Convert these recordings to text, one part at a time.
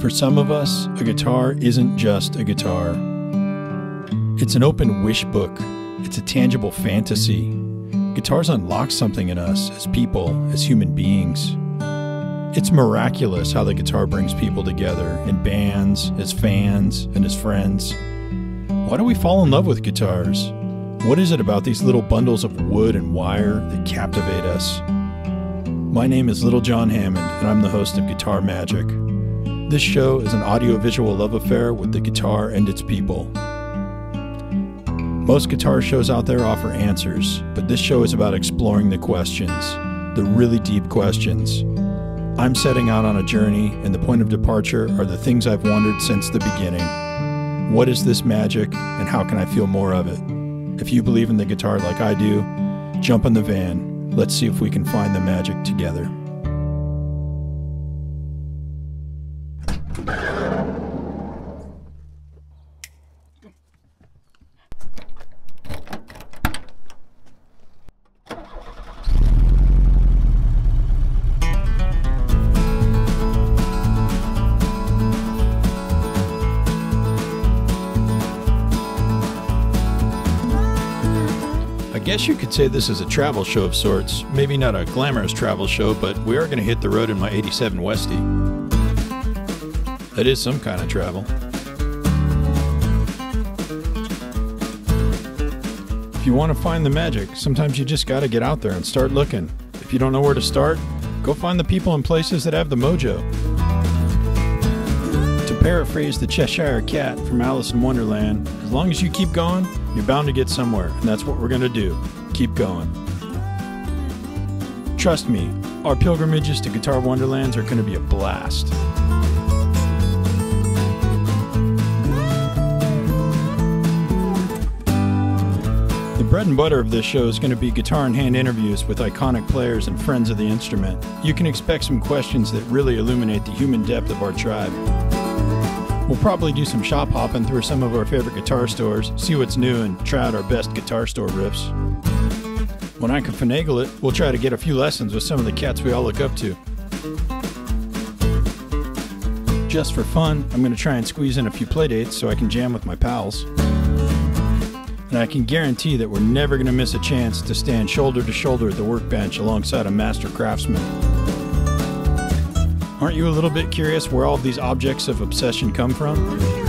For some of us, a guitar isn't just a guitar. It's an open wish book, it's a tangible fantasy. Guitars unlock something in us as people, as human beings. It's miraculous how the guitar brings people together in bands, as fans, and as friends. Why do we fall in love with guitars? What is it about these little bundles of wood and wire that captivate us? My name is Little John Hammond, and I'm the host of Guitar Magic. This show is an audiovisual love affair with the guitar and its people. Most guitar shows out there offer answers, but this show is about exploring the questions, the really deep questions. I'm setting out on a journey, and the point of departure are the things I've wondered since the beginning. What is this magic, and how can I feel more of it? If you believe in the guitar like I do, jump in the van. Let's see if we can find the magic together. Guess you could say this is a travel show of sorts. Maybe not a glamorous travel show, but we are going to hit the road in my 87 Westie. That is some kind of travel. If you want to find the magic, sometimes you just got to get out there and start looking. If you don't know where to start, go find the people and places that have the mojo. To paraphrase the Cheshire Cat from Alice in Wonderland, as long as you keep going, you're bound to get somewhere, and that's what we're going to do. Keep going. Trust me, our pilgrimages to Guitar Wonderlands are going to be a blast. The bread and butter of this show is going to be guitar in hand interviews with iconic players and friends of the instrument. You can expect some questions that really illuminate the human depth of our tribe. We'll probably do some shop hopping through some of our favorite guitar stores, see what's new, and try out our best guitar store riffs. When I can finagle it, we'll try to get a few lessons with some of the cats we all look up to. Just for fun, I'm going to try and squeeze in a few playdates so I can jam with my pals. And I can guarantee that we're never going to miss a chance to stand shoulder to shoulder at the workbench alongside a master craftsman. Aren't you a little bit curious where all of these objects of obsession come from?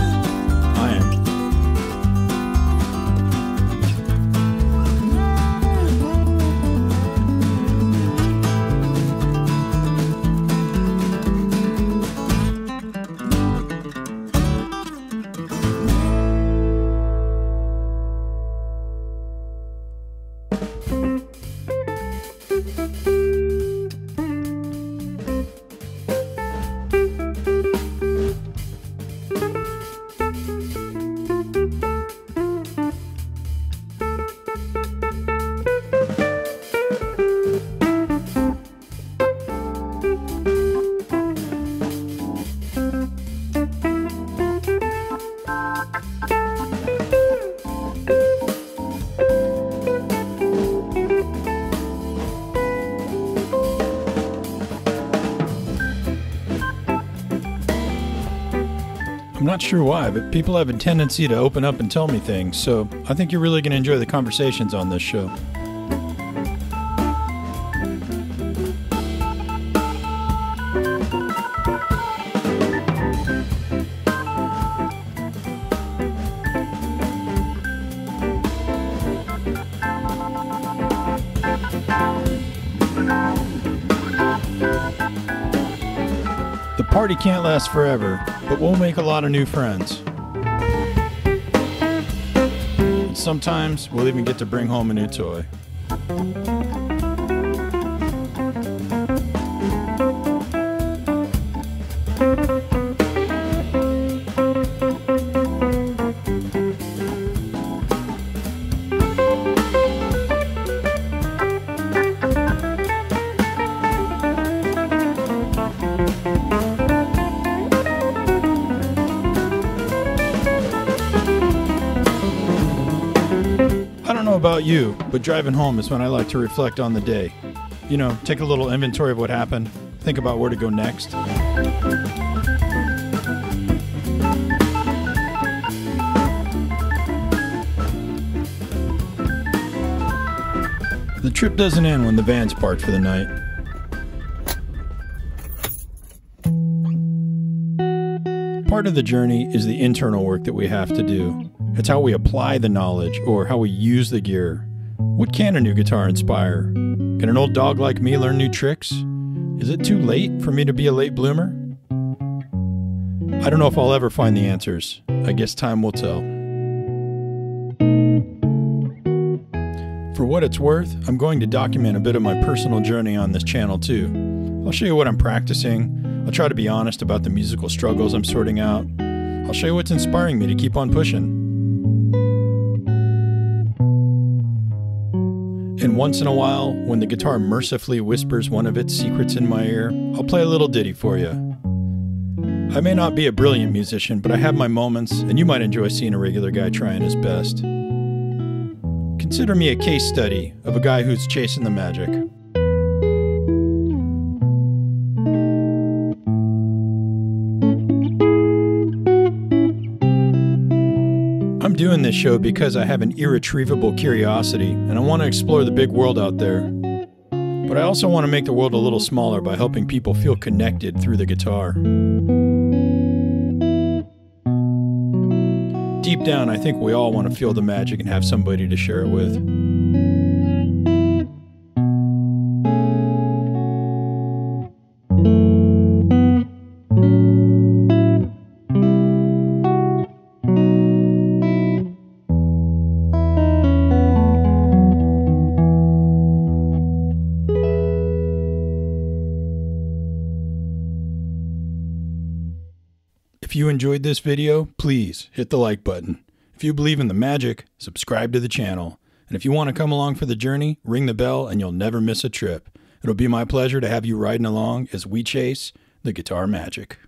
Not sure why, but people have a tendency to open up and tell me things, so I think you're really going to enjoy the conversations on this show. Party can't last forever, but we'll make a lot of new friends. And sometimes we'll even get to bring home a new toy. about you, but driving home is when I like to reflect on the day. You know, take a little inventory of what happened, think about where to go next. The trip doesn't end when the van's parked for the night. Part of the journey is the internal work that we have to do. It's how we apply the knowledge or how we use the gear. What can a new guitar inspire? Can an old dog like me learn new tricks? Is it too late for me to be a late bloomer? I don't know if I'll ever find the answers. I guess time will tell. For what it's worth, I'm going to document a bit of my personal journey on this channel too. I'll show you what I'm practicing. I'll try to be honest about the musical struggles I'm sorting out. I'll show you what's inspiring me to keep on pushing. Once in a while, when the guitar mercifully whispers one of its secrets in my ear, I'll play a little ditty for you. I may not be a brilliant musician, but I have my moments, and you might enjoy seeing a regular guy trying his best. Consider me a case study of a guy who's chasing the magic. I'm doing this show because I have an irretrievable curiosity and I want to explore the big world out there. But I also want to make the world a little smaller by helping people feel connected through the guitar. Deep down, I think we all want to feel the magic and have somebody to share it with. If you enjoyed this video, please hit the like button. If you believe in the magic, subscribe to the channel. And if you want to come along for the journey, ring the bell and you'll never miss a trip. It'll be my pleasure to have you riding along as we chase the guitar magic.